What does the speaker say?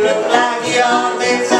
Look like you're missing.